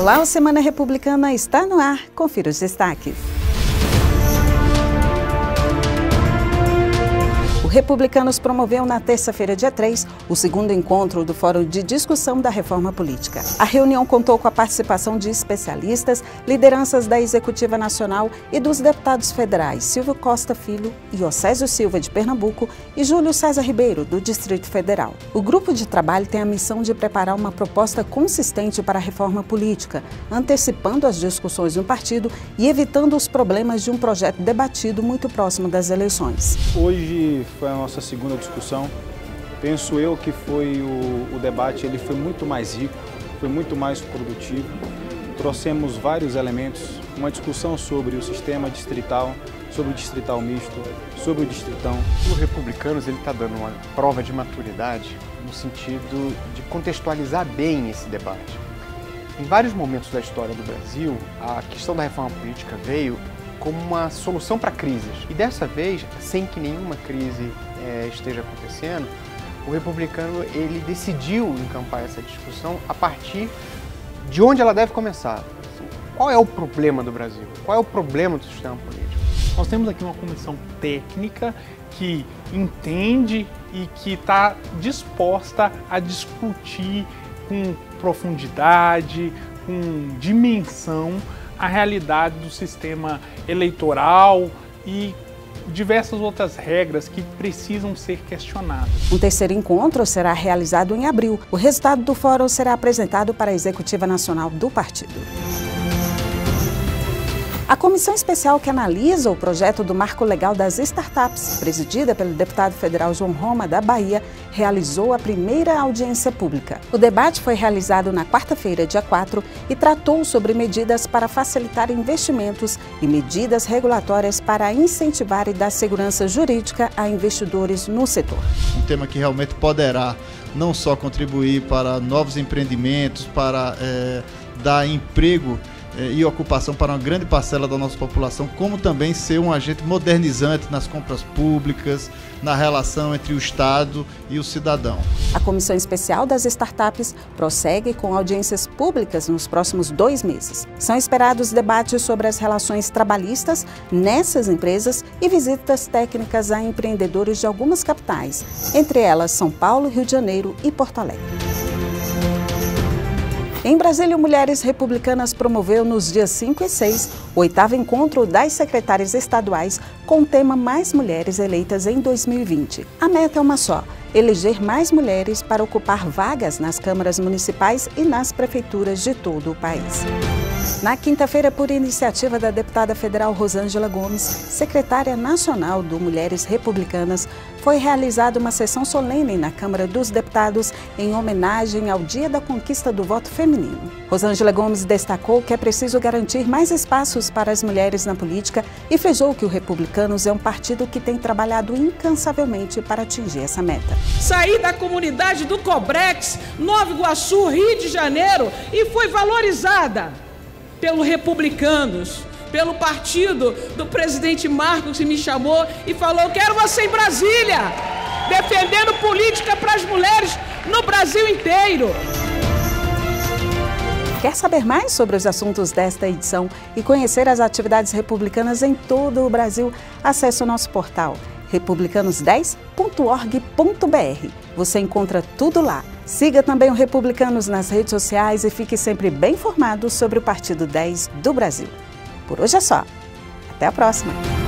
Olá, o Semana Republicana está no ar. Confira os destaques. Republicanos promoveu na terça-feira, dia 3, o segundo encontro do Fórum de Discussão da Reforma Política. A reunião contou com a participação de especialistas, lideranças da Executiva Nacional e dos deputados federais Silvio Costa Filho, Iocésio Silva, de Pernambuco, e Júlio César Ribeiro, do Distrito Federal. O grupo de trabalho tem a missão de preparar uma proposta consistente para a reforma política, antecipando as discussões no partido e evitando os problemas de um projeto debatido muito próximo das eleições. Hoje foi a nossa segunda discussão. Penso eu que foi o, o debate, ele foi muito mais rico, foi muito mais produtivo. Trouxemos vários elementos, uma discussão sobre o sistema distrital, sobre o distrital misto, sobre o distritão. O Republicanos ele está dando uma prova de maturidade no sentido de contextualizar bem esse debate. Em vários momentos da história do Brasil, a questão da reforma política veio como uma solução para crises. E dessa vez, sem que nenhuma crise é, esteja acontecendo, o republicano ele decidiu encampar essa discussão a partir de onde ela deve começar. Assim, qual é o problema do Brasil? Qual é o problema do sistema político? Nós temos aqui uma comissão técnica que entende e que está disposta a discutir com profundidade, com dimensão a realidade do sistema eleitoral e diversas outras regras que precisam ser questionadas. Um terceiro encontro será realizado em abril. O resultado do fórum será apresentado para a Executiva Nacional do partido. A comissão especial que analisa o projeto do Marco Legal das Startups, presidida pelo deputado federal João Roma, da Bahia, realizou a primeira audiência pública. O debate foi realizado na quarta-feira, dia 4, e tratou sobre medidas para facilitar investimentos e medidas regulatórias para incentivar e dar segurança jurídica a investidores no setor. Um tema que realmente poderá não só contribuir para novos empreendimentos, para é, dar emprego e ocupação para uma grande parcela da nossa população, como também ser um agente modernizante nas compras públicas, na relação entre o Estado e o cidadão. A Comissão Especial das Startups prossegue com audiências públicas nos próximos dois meses. São esperados debates sobre as relações trabalhistas nessas empresas e visitas técnicas a empreendedores de algumas capitais, entre elas São Paulo, Rio de Janeiro e Porto Alegre. Em Brasília, Mulheres Republicanas promoveu nos dias 5 e 6 o oitavo encontro das secretárias estaduais com o tema Mais Mulheres Eleitas em 2020. A meta é uma só: eleger mais mulheres para ocupar vagas nas câmaras municipais e nas prefeituras de todo o país. Na quinta-feira, por iniciativa da deputada federal Rosângela Gomes, secretária nacional do Mulheres Republicanas, foi realizada uma sessão solene na Câmara dos Deputados em homenagem ao Dia da Conquista do Voto Feminino. Rosângela Gomes destacou que é preciso garantir mais espaços para as mulheres na política e frisou que o Republicanos é um partido que tem trabalhado incansavelmente para atingir essa meta. Saí da comunidade do Cobrex, Nova Iguaçu, Rio de Janeiro e foi valorizada pelo Republicanos, pelo partido do presidente Marcos que me chamou e falou: quero você em Brasília, defendendo política para as mulheres no Brasil inteiro. Quer saber mais sobre os assuntos desta edição e conhecer as atividades republicanas em todo o Brasil? Acesse o nosso portal republicanos10.org.br. Você encontra tudo lá. Siga também o Republicanos nas redes sociais e fique sempre bem informado sobre o Partido 10 do Brasil. Por hoje é só. Até a próxima!